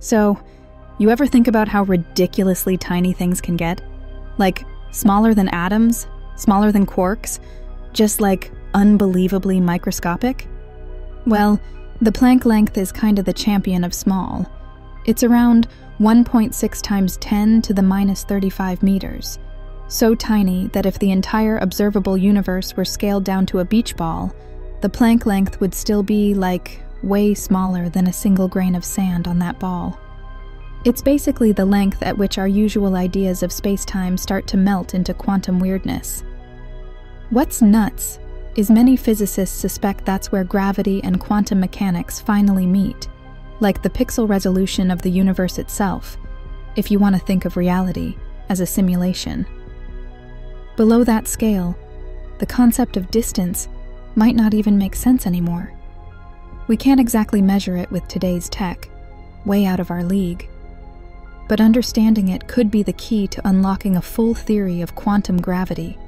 So, you ever think about how ridiculously tiny things can get? Like, smaller than atoms, smaller than quarks, just like unbelievably microscopic? Well, the Planck length is kinda the champion of small. It's around 1.6 times 10 to the minus 35 meters. So tiny that if the entire observable universe were scaled down to a beach ball, the Planck length would still be like way smaller than a single grain of sand on that ball. It's basically the length at which our usual ideas of space-time start to melt into quantum weirdness. What's nuts is many physicists suspect that's where gravity and quantum mechanics finally meet, like the pixel resolution of the universe itself, if you want to think of reality as a simulation. Below that scale, the concept of distance might not even make sense anymore. We can't exactly measure it with today's tech, way out of our league. But understanding it could be the key to unlocking a full theory of quantum gravity,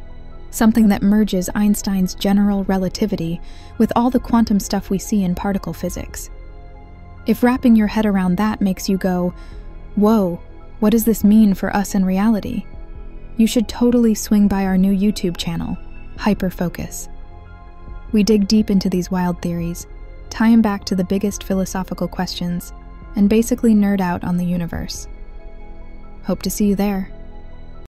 something that merges Einstein's general relativity with all the quantum stuff we see in particle physics. If wrapping your head around that makes you go, whoa, what does this mean for us in reality? You should totally swing by our new YouTube channel, Hyperfocus. We dig deep into these wild theories, tie them back to the biggest philosophical questions, and basically nerd out on the universe. Hope to see you there.